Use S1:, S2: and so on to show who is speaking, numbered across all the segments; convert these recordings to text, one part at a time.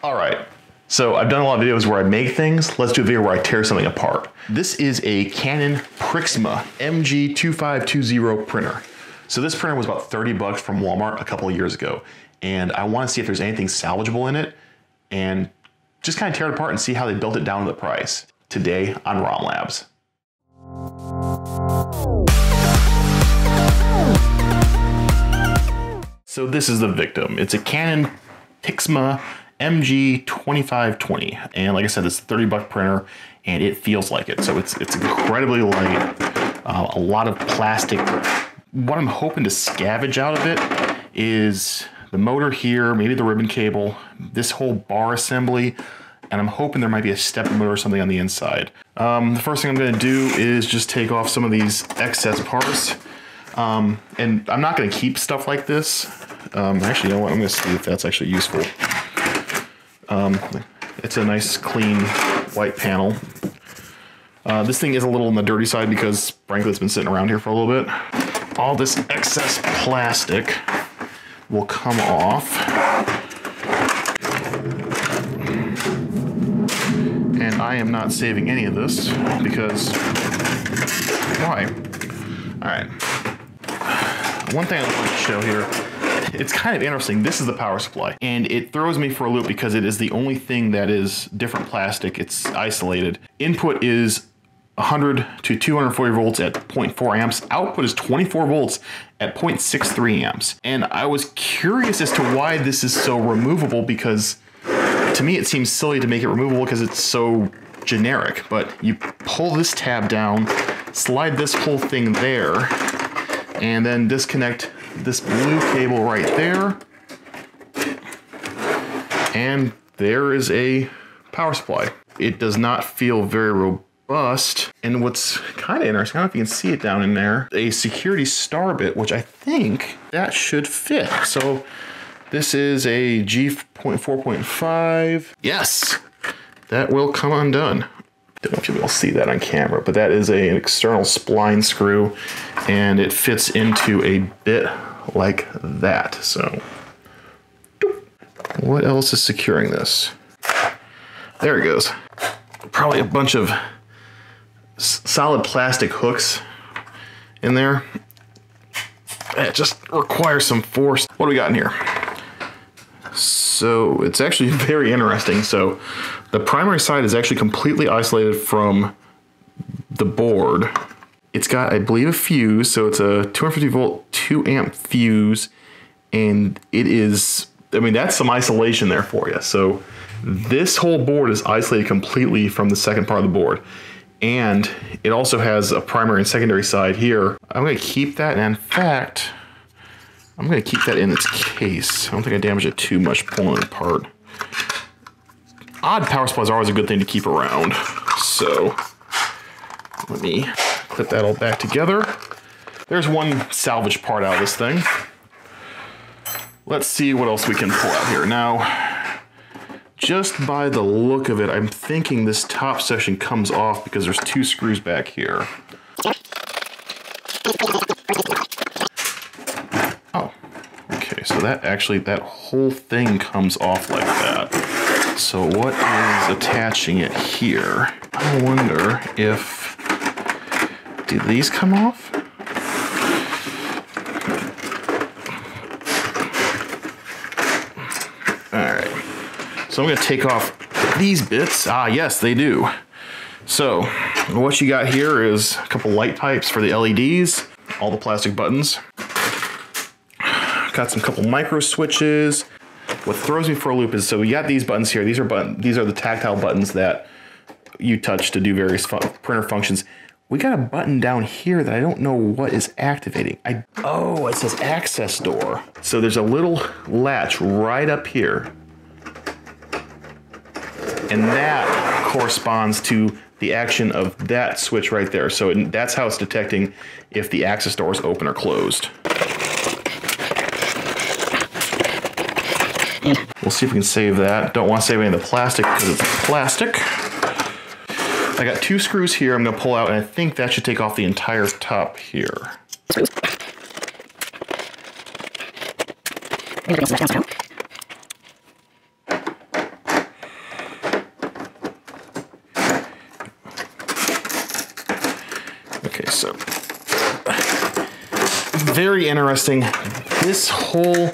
S1: All right. So I've done a lot of videos where I make things. Let's do a video where I tear something apart. This is a Canon Pixma MG2520 printer. So this printer was about 30 bucks from Walmart a couple of years ago. And I want to see if there's anything salvageable in it and just kind of tear it apart and see how they built it down to the price. Today on RomLabs. So this is the victim. It's a Canon Pixma MG2520. And like I said, it's a 30 buck printer and it feels like it. So it's, it's incredibly light, uh, a lot of plastic. What I'm hoping to scavenge out of it is the motor here, maybe the ribbon cable, this whole bar assembly, and I'm hoping there might be a step motor or something on the inside. Um, the first thing I'm gonna do is just take off some of these excess parts. Um, and I'm not gonna keep stuff like this. Um, actually, you know what, I'm gonna see if that's actually useful. Um, it's a nice clean white panel. Uh, this thing is a little on the dirty side because frankly it's been sitting around here for a little bit. All this excess plastic will come off. And I am not saving any of this because why? All right. One thing I want to show here it's kind of interesting. This is the power supply, and it throws me for a loop because it is the only thing that is different plastic. It's isolated. Input is 100 to 240 volts at 0.4 amps. Output is 24 volts at 0.63 amps. And I was curious as to why this is so removable because to me it seems silly to make it removable because it's so generic. But you pull this tab down, slide this whole thing there, and then disconnect this blue cable right there. And there is a power supply. It does not feel very robust. And what's kind of interesting, I don't know if you can see it down in there, a security star bit, which I think that should fit. So this is a G.4.5. Yes, that will come undone. Don't know if you'll see that on camera, but that is a, an external spline screw and it fits into a bit like that. So what else is securing this? There it goes. Probably a bunch of solid plastic hooks in there. It just requires some force. What do we got in here? So it's actually very interesting. So the primary side is actually completely isolated from the board. It's got, I believe, a fuse. So it's a 250 volt, 2 amp fuse. And it is, I mean, that's some isolation there for you. So this whole board is isolated completely from the second part of the board. And it also has a primary and secondary side here. I'm going to keep that. And in fact, I'm going to keep that in its case. I don't think I damaged it too much pulling it apart. Odd power supplies are always a good thing to keep around. So let me clip that all back together. There's one salvage part out of this thing. Let's see what else we can pull out here. Now, just by the look of it, I'm thinking this top section comes off because there's two screws back here. Oh, okay, so that actually, that whole thing comes off like that. So what is attaching it here? I wonder if, do these come off? So I'm gonna take off these bits. Ah, yes, they do. So what you got here is a couple light pipes for the LEDs, all the plastic buttons. Got some couple micro switches, what throws me for a loop is so we got these buttons here. These are button, these are the tactile buttons that you touch to do various printer functions. We got a button down here that I don't know what is activating. I oh, it says access door. So there's a little latch right up here. And that corresponds to the action of that switch right there. So it, that's how it's detecting if the access door is open or closed. We'll see if we can save that. Don't want to save any of the plastic because it's plastic. I got two screws here I'm going to pull out, and I think that should take off the entire top here. So, interesting. This whole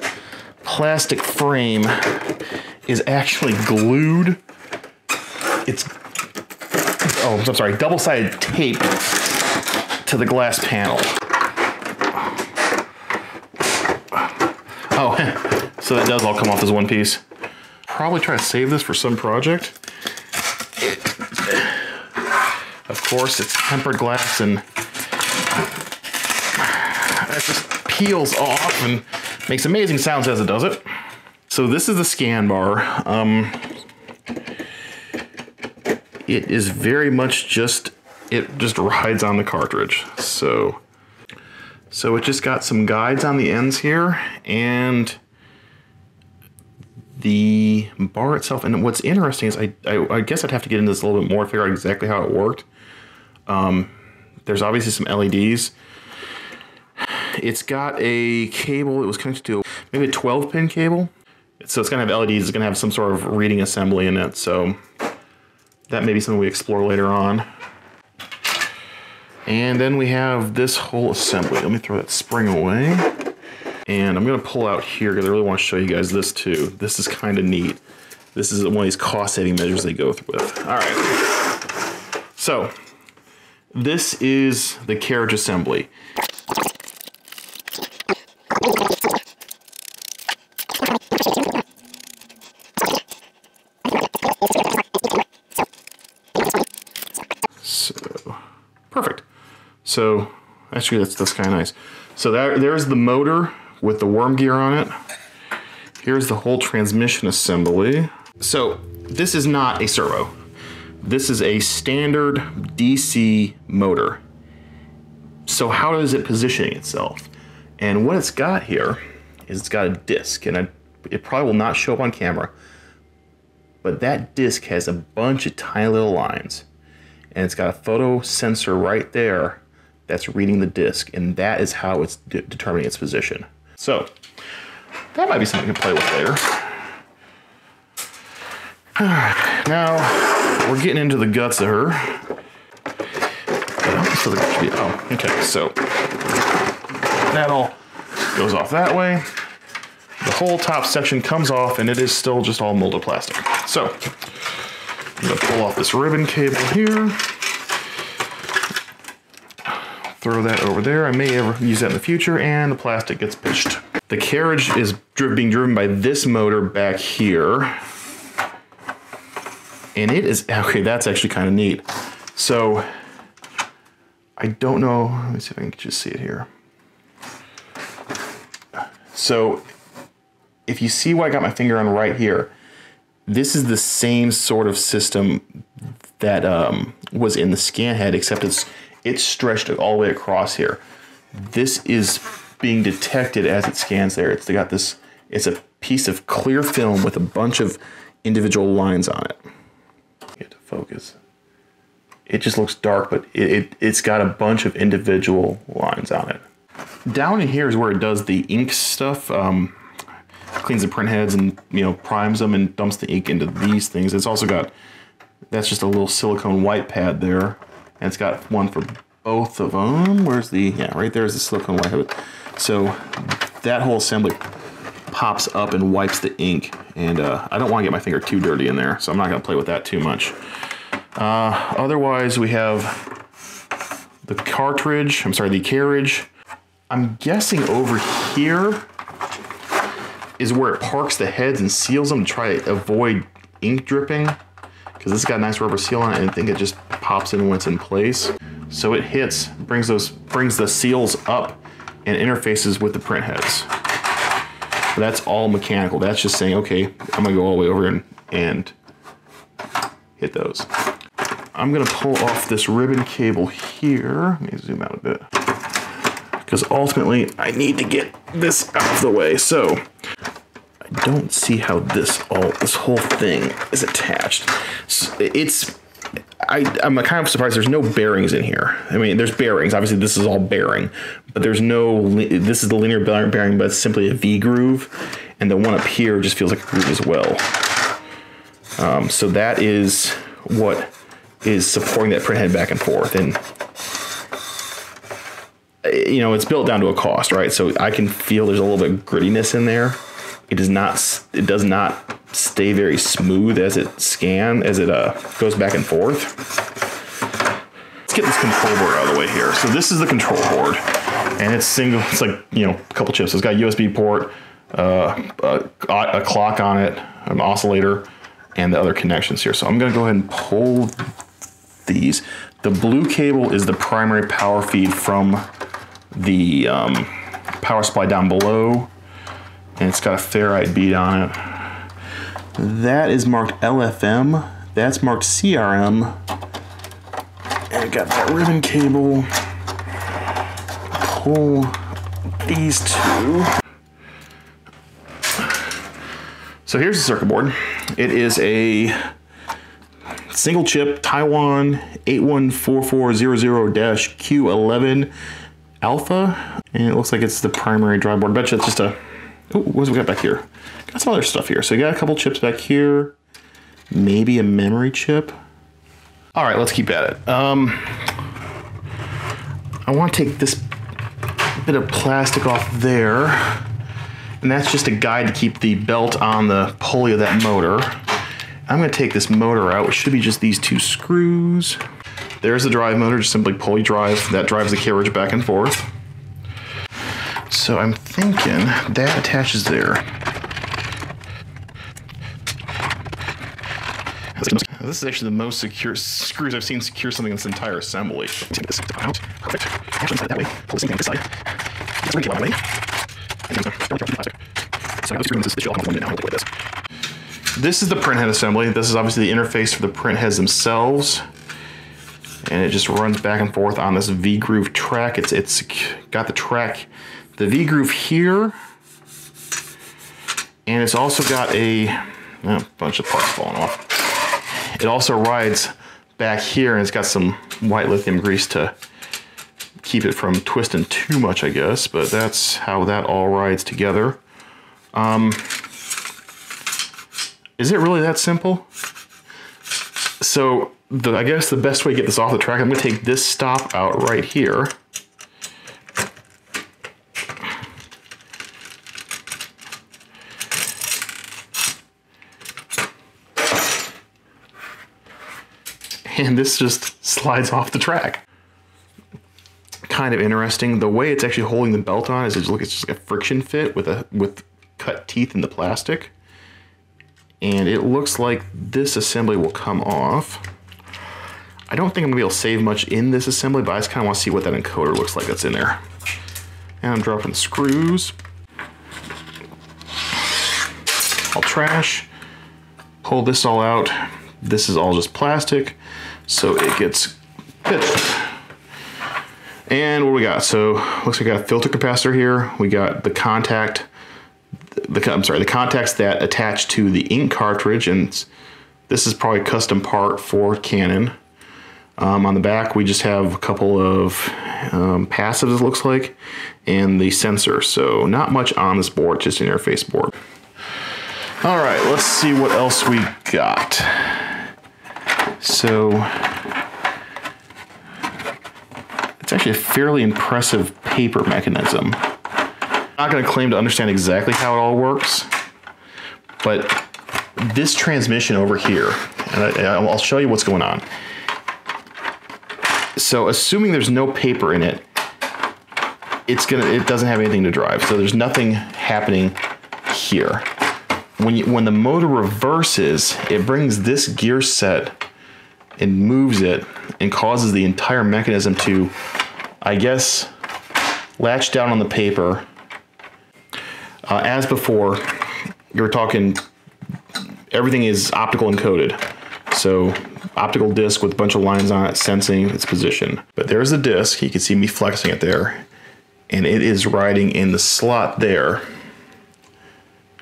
S1: plastic frame is actually glued. It's, oh, I'm sorry, double-sided tape to the glass panel. Oh, so that does all come off as one piece. Probably try to save this for some project. Of course, it's tempered glass and it just peels off and makes amazing sounds as it does it. So this is the scan bar. Um, it is very much just, it just rides on the cartridge. So, so it just got some guides on the ends here and the bar itself. And what's interesting is I, I, I, guess I'd have to get into this a little bit more to figure out exactly how it worked. Um, there's obviously some LEDs. It's got a cable. It was connected to maybe a 12 pin cable. So it's gonna have LEDs. It's gonna have some sort of reading assembly in it. So that may be something we explore later on. And then we have this whole assembly. Let me throw that spring away. And I'm gonna pull out here because I really want to show you guys this too. This is kind of neat. This is one of these cost saving measures they go through with. All right. So this is the carriage assembly. So, perfect. So, actually that's, that's kind of nice. So that, there's the motor with the worm gear on it. Here's the whole transmission assembly. So this is not a servo. This is a standard DC motor. So how does it position itself? And what it's got here is it's got a disc, and I, it probably will not show up on camera, but that disc has a bunch of tiny little lines, and it's got a photo sensor right there that's reading the disc, and that is how it's de determining its position. So that might be something to play with later. now we're getting into the guts of her. Oh, oh, okay, so that all goes off that way. The whole top section comes off and it is still just all molded plastic. So I'm gonna pull off this ribbon cable here. Throw that over there. I may ever use that in the future and the plastic gets pitched. The carriage is being driven by this motor back here. And it is, okay, that's actually kind of neat. So I don't know, let me see if I can just see it here. So if you see what I got my finger on right here, this is the same sort of system that um, was in the scan head, except it's it's stretched all the way across here. This is being detected as it scans there. It's got this, it's a piece of clear film with a bunch of individual lines on it. Get to focus. It just looks dark, but it, it, it's got a bunch of individual lines on it. Down in here is where it does the ink stuff. Um, cleans the print heads and you know primes them and dumps the ink into these things. It's also got that's just a little silicone white pad there, and it's got one for both of them. Where's the yeah right there is the silicone white. So that whole assembly pops up and wipes the ink, and uh, I don't want to get my finger too dirty in there, so I'm not going to play with that too much. Uh, otherwise, we have the cartridge. I'm sorry, the carriage I'm guessing over here is where it parks the heads and seals them to try to avoid ink dripping. Because this got a nice rubber seal on it and I think it just pops in when it's in place. So it hits, brings those, brings the seals up and interfaces with the print heads. But that's all mechanical. That's just saying, okay, I'm gonna go all the way over and, and hit those. I'm gonna pull off this ribbon cable here. Let me zoom out a bit because ultimately I need to get this out of the way. So don't see how this all this whole thing is attached. It's I, I'm kind of surprised there's no bearings in here. I mean, there's bearings. Obviously, this is all bearing, but there's no. This is the linear bearing, but it's simply a V groove, and the one up here just feels like a groove as well. Um, so that is what is supporting that print head back and forth, and you know, it's built down to a cost, right? So I can feel there's a little bit of grittiness in there. It does not, it does not stay very smooth as it scan, as it uh, goes back and forth. Let's get this control board out of the way here. So this is the control board and it's single, it's like, you know, a couple chips. It's got USB port, uh, a, a clock on it, an oscillator, and the other connections here. So I'm gonna go ahead and pull these. The blue cable is the primary power feed from the um, power supply down below, and it's got a ferrite bead on it. That is marked LFM. That's marked CRM. And it got that ribbon cable. Pull these two. So here's the circuit board. It is a single chip Taiwan 814400-Q11 Alpha. And it looks like it's the primary drive board. I bet you it's just a, oh, what do we got back here? Got some other stuff here. So you got a couple chips back here. Maybe a memory chip. All right, let's keep at it. Um, I want to take this bit of plastic off there. And that's just a guide to keep the belt on the pulley of that motor. I'm gonna take this motor out, which should be just these two screws. There's the drive motor, just simply pulley drive. That drives the carriage back and forth. So I'm thinking that attaches there. This is actually the most secure screws I've seen secure something in this entire assembly. Take this out. Perfect. That way. Pull this thing side. The don't plastic. So this. This this. Is the print head assembly. This is obviously the interface for the print heads themselves. And it just runs back and forth on this V-groove track. It's it's got the track, the V-groove here. And it's also got a, bunch of parts falling off. It also rides back here and it's got some white lithium grease to keep it from twisting too much, I guess, but that's how that all rides together. Um, is it really that simple? So the, I guess the best way to get this off the track, I'm gonna take this stop out right here. And this just slides off the track. Kind of interesting. The way it's actually holding the belt on is it's look it's just a friction fit with a with cut teeth in the plastic. And it looks like this assembly will come off. I don't think I'm gonna be able to save much in this assembly, but I just kind of want to see what that encoder looks like that's in there. And I'm dropping screws. All trash. Pull this all out. This is all just plastic so it gets pitched. And what we got? So looks like we got a filter capacitor here. We got the contact, the I'm sorry, the contacts that attach to the ink cartridge, and this is probably a custom part for Canon. Um, on the back, we just have a couple of um, passives, it looks like, and the sensor. So not much on this board, just an interface board. All right, let's see what else we got. So it's actually a fairly impressive paper mechanism. I'm not going to claim to understand exactly how it all works, but this transmission over here, and I, will show you what's going on. So assuming there's no paper in it, it's gonna it doesn't have anything to drive. So there's nothing happening here. When you, when the motor reverses, it brings this gear set and moves it and causes the entire mechanism to, I guess, latch down on the paper. Uh, as before, you're talking, everything is optical encoded. So optical disc with a bunch of lines on it sensing its position. But there's the disc, you can see me flexing it there. And it is riding in the slot there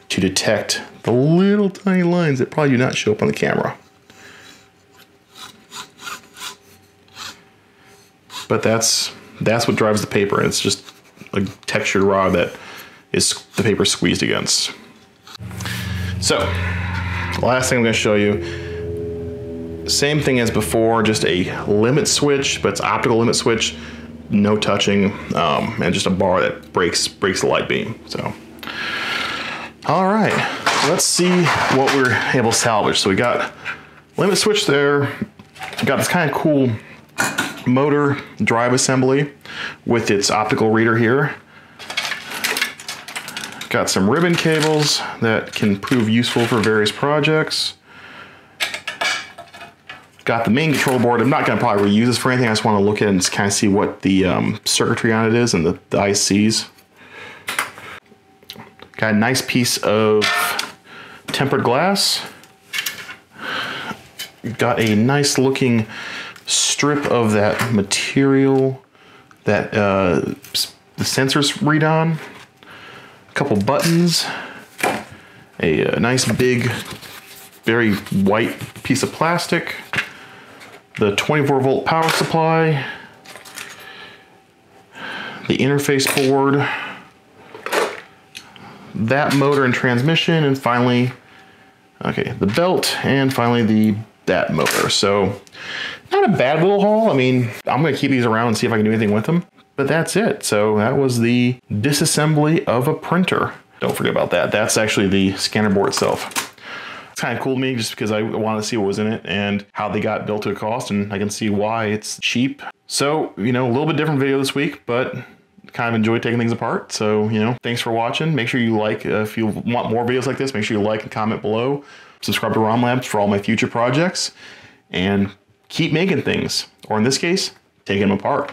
S1: to detect the little tiny lines that probably do not show up on the camera. But that's that's what drives the paper. It's just a textured rod that is the paper squeezed against. So, last thing I'm going to show you, same thing as before, just a limit switch, but it's optical limit switch. no touching, um, and just a bar that breaks breaks the light beam. So, all right, let's see what we're able to salvage. So we got limit switch there. Got this kind of cool motor drive assembly with its optical reader here. Got some ribbon cables that can prove useful for various projects. Got the main control board. I'm not going to probably reuse this for anything. I just want to look at and kind of see what the um, circuitry on it is and the, the ICs. Got a nice piece of tempered glass. Got a nice looking strip of that material that uh, the sensors read on. A couple buttons. A, a nice big, very white piece of plastic the 24 volt power supply, the interface board, that motor and transmission, and finally, okay, the belt, and finally the that motor. So not a bad little haul. I mean, I'm gonna keep these around and see if I can do anything with them. But that's it. So that was the disassembly of a printer. Don't forget about that. That's actually the scanner board itself it's kind of cool to me just because I wanted to see what was in it and how they got built to a cost, and I can see why it's cheap. So, you know, a little bit different video this week, but kind of enjoy taking things apart. So, you know, thanks for watching. Make sure you like, uh, if you want more videos like this, make sure you like and comment below. Subscribe to RomLabs for all my future projects, and keep making things, or in this case, taking them apart.